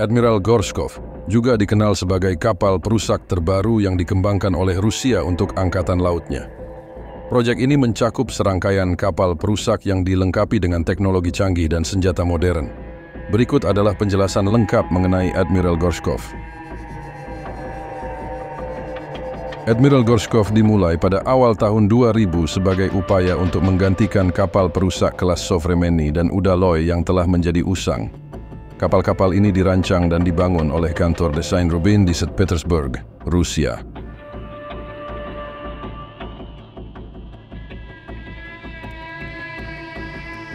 Admiral Gorshkov juga dikenal sebagai kapal perusak terbaru yang dikembangkan oleh Rusia untuk angkatan lautnya. Proyek ini mencakup serangkaian kapal perusak yang dilengkapi dengan teknologi canggih dan senjata modern. Berikut adalah penjelasan lengkap mengenai Admiral Gorshkov. Admiral Gorshkov dimulai pada awal tahun 2000 sebagai upaya untuk menggantikan kapal perusak kelas Sovremeni dan Udaloy yang telah menjadi usang. Kapal-kapal ini dirancang dan dibangun oleh kantor desain Rubin di St. Petersburg, Rusia.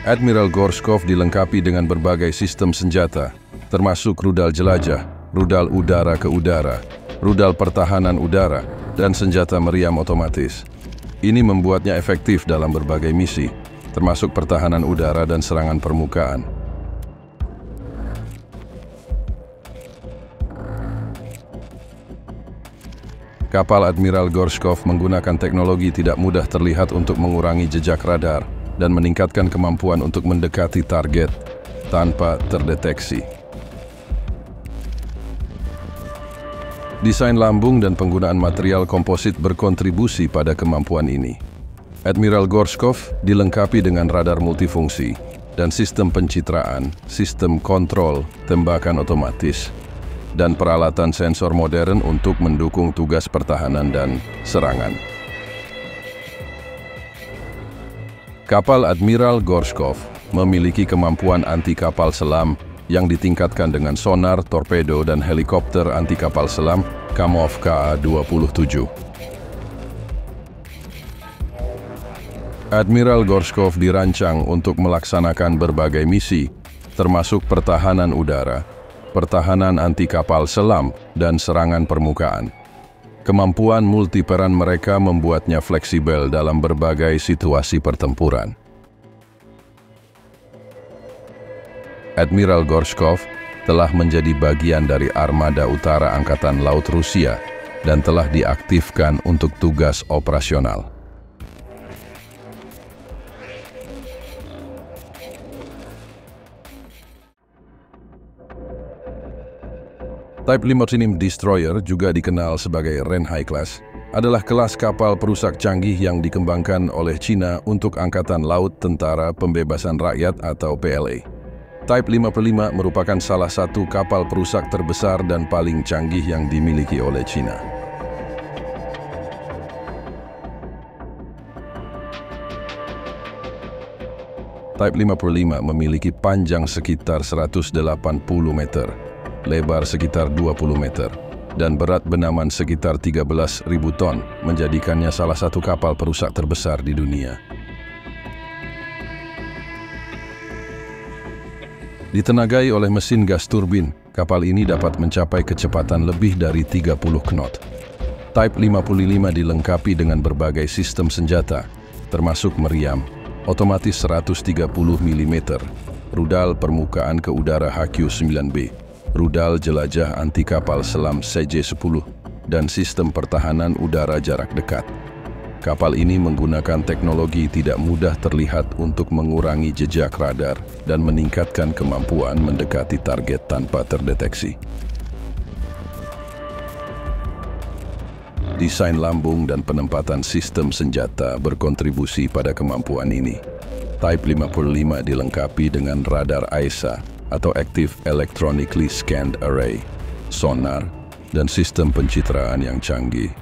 Admiral Gorshkov dilengkapi dengan berbagai sistem senjata, termasuk rudal jelajah, rudal udara ke udara, rudal pertahanan udara, dan senjata meriam otomatis. Ini membuatnya efektif dalam berbagai misi, termasuk pertahanan udara dan serangan permukaan. Kapal Admiral Gorshkov menggunakan teknologi tidak mudah terlihat untuk mengurangi jejak radar dan meningkatkan kemampuan untuk mendekati target tanpa terdeteksi. Desain lambung dan penggunaan material komposit berkontribusi pada kemampuan ini. Admiral Gorshkov dilengkapi dengan radar multifungsi dan sistem pencitraan, sistem kontrol tembakan otomatis, dan peralatan sensor modern untuk mendukung tugas pertahanan dan serangan. Kapal Admiral Gorshkov memiliki kemampuan anti kapal selam yang ditingkatkan dengan sonar, torpedo, dan helikopter anti kapal selam Kamov KA-27. Admiral Gorshkov dirancang untuk melaksanakan berbagai misi, termasuk pertahanan udara, pertahanan anti kapal selam, dan serangan permukaan. Kemampuan multiperan mereka membuatnya fleksibel dalam berbagai situasi pertempuran. Admiral Gorshkov telah menjadi bagian dari armada utara Angkatan Laut Rusia dan telah diaktifkan untuk tugas operasional. Type Limousine Destroyer, juga dikenal sebagai Ren High Class, adalah kelas kapal perusak canggih yang dikembangkan oleh China untuk Angkatan Laut Tentara Pembebasan Rakyat atau PLA. Type 55 merupakan salah satu kapal perusak terbesar dan paling canggih yang dimiliki oleh China. Type 55 memiliki panjang sekitar 180 meter lebar sekitar 20 meter, dan berat benaman sekitar 13.000 ton, menjadikannya salah satu kapal perusak terbesar di dunia. Ditenagai oleh mesin gas turbin, kapal ini dapat mencapai kecepatan lebih dari 30 knot. Type 55 dilengkapi dengan berbagai sistem senjata, termasuk meriam, otomatis 130 mm, rudal permukaan ke udara HQ-9B, rudal jelajah anti kapal selam CJ-10, dan sistem pertahanan udara jarak dekat. Kapal ini menggunakan teknologi tidak mudah terlihat untuk mengurangi jejak radar dan meningkatkan kemampuan mendekati target tanpa terdeteksi. Desain lambung dan penempatan sistem senjata berkontribusi pada kemampuan ini. Type 55 dilengkapi dengan radar AESA atau Active Electronically Scanned Array, sonar, dan sistem pencitraan yang canggih.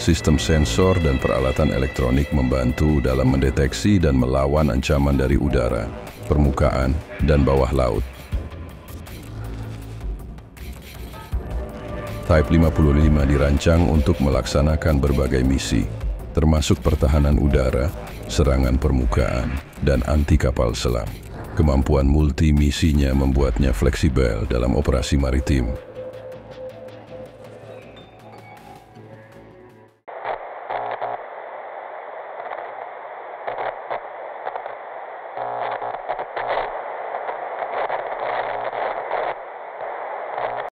Sistem sensor dan peralatan elektronik membantu dalam mendeteksi dan melawan ancaman dari udara, permukaan, dan bawah laut. Type 55 dirancang untuk melaksanakan berbagai misi, termasuk pertahanan udara, serangan permukaan, dan anti kapal selam. Kemampuan multimisinya membuatnya fleksibel dalam operasi maritim